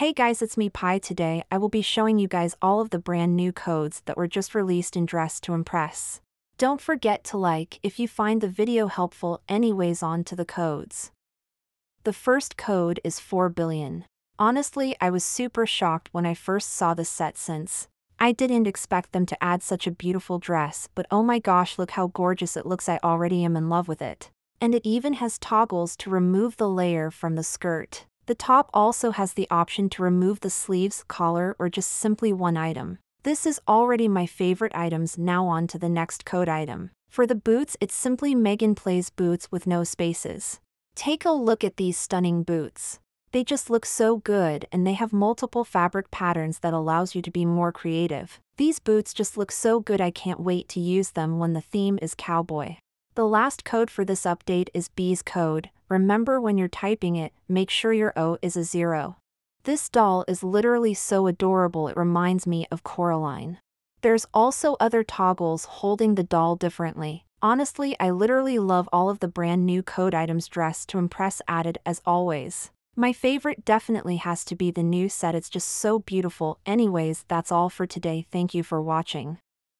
Hey guys, it's me Pi today. I will be showing you guys all of the brand new codes that were just released in Dress to Impress. Don't forget to like if you find the video helpful anyways on to the codes. The first code is 4 billion. Honestly, I was super shocked when I first saw the set since I didn't expect them to add such a beautiful dress, but oh my gosh, look how gorgeous it looks. I already am in love with it. And it even has toggles to remove the layer from the skirt. The top also has the option to remove the sleeves, collar, or just simply one item. This is already my favorite items now on to the next code item. For the boots it's simply Megan Plays boots with no spaces. Take a look at these stunning boots. They just look so good and they have multiple fabric patterns that allows you to be more creative. These boots just look so good I can't wait to use them when the theme is cowboy. The last code for this update is B's code, remember when you're typing it, make sure your O is a zero. This doll is literally so adorable it reminds me of Coraline. There's also other toggles holding the doll differently. Honestly, I literally love all of the brand new code items Dress to Impress added as always. My favorite definitely has to be the new set it's just so beautiful anyways that's all for today thank you for watching.